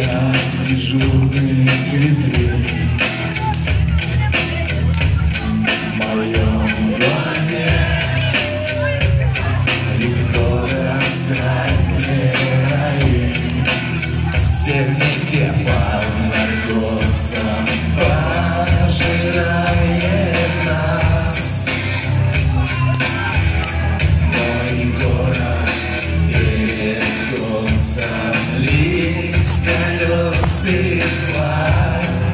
я дежурных витрин sky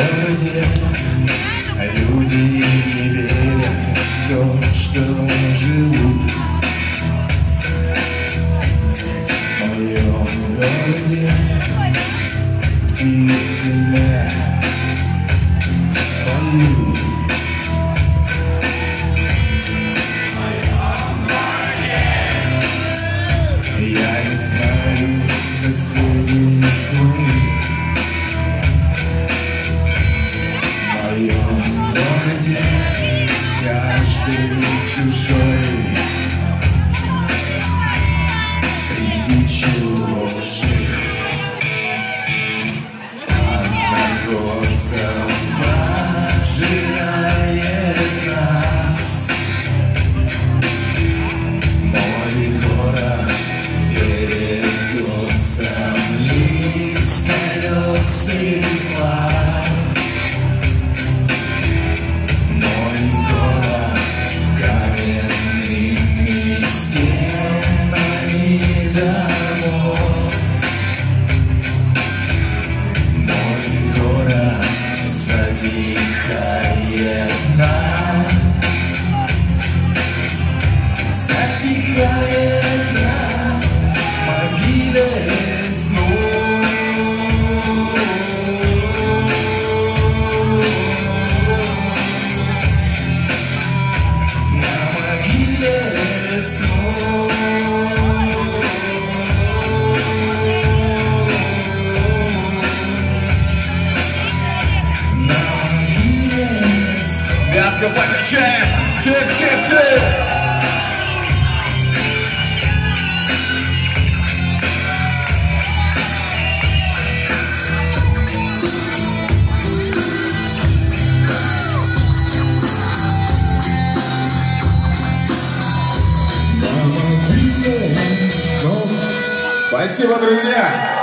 городе люди не верят в то, что живут. В моем городе птицы не поют you show затихает на Затихает Вятка помечаем! Все, все, все! Спасибо, друзья!